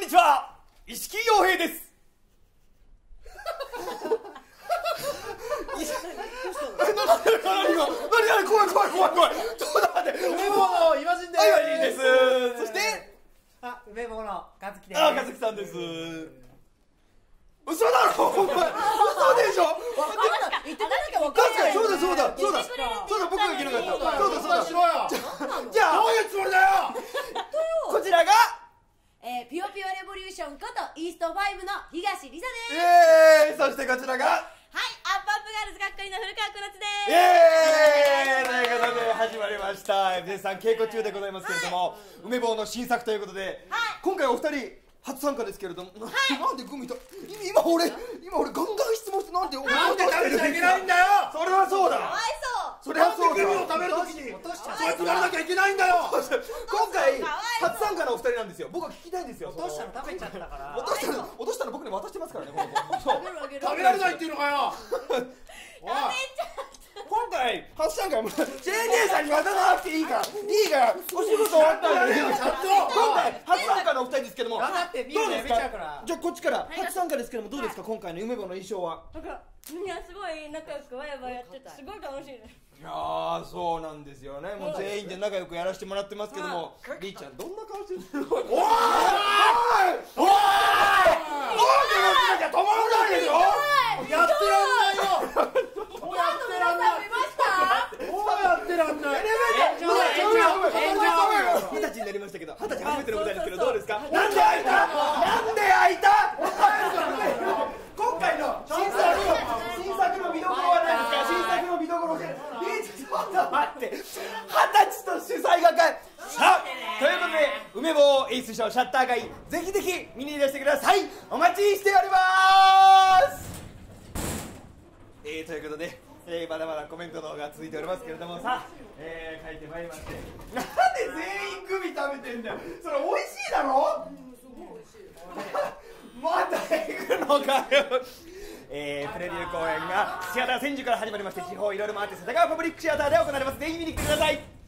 んにちは。石木洋平です。何何が何何怖い怖い怖い怖い。ちょっと待って。梅棒のイマジンです。はいマジンです。そして？あ梅です。あ和樹さんです。嘘だろお前。嘘でしょ。言ってただけ分確かにそうかだそうだそうだ。そうだ僕がいけなかった。そうだそうだ。しろよじゃあどういうつもりだよこちらがえー、ピヨピヨレボリューションことイーストファイブの東梨沙です。イエーイ。そしてこちらがはいアップアップガールズかっこかりの古川小夏です。イエーイ。ということで始まりました。皆さん稽古中でございますけれども、梅棒の新作ということで、はい。今回お二人初参加ですけれども、ななんでグミと今俺今俺ガンガン質問してなんでなんで食べちゃいけないんだよ食べるときにとしちゃう。そうやってならなきゃいけないんだよ。今回初参加のお二人なんですよ。僕は聞きたいんですよ落としたの食べちゃったから。落としたの落としたの僕に渡してますからね食べられないっていうのかよ。今回初参加も JJ さんに渡さなくていいから。いいからお仕事終わったんでちゃんと。今回初参加のお二人ですけども。だって見るのやめちゃうから。じゃあこっちからい。初参加ですけどもどうですか？今回の梅棒の衣装は？なんかみんなすごい仲良くワイワイやっててすごい楽しいですいやーそうなんですよね。もう全員で仲良くやらせてもらってますけども。りーちゃんどんな顔してるの？おいじゃ止まらないでしょやってらんないよもうやってらんない見ましたもうやってらんないごめんごめんごめんごめんごめん二十歳になりましたけど二十歳初めての舞台ですけどどうですか？なんで開いた？なんで開いた？今回の新作新作の見どころは何ですか？新作の見どころで。リーチちょっと待って。二十歳と主催が会さあということで梅棒演出賞シャッター会ぜひぜひ見にいらしてください。お待ちしておりますえー、ということで、えー、まだまだコメントの方が続いておりますけれどもさあ、えー、書いてまいりまして。なんで全員グミ食べてんだよ。それ美味しいだろ？また行くのかよ。えー、プレビュー公演がシアター千住から始まりまして地方いろいろ回って世田川パブリックシアターで行われます。ぜひ見に来てください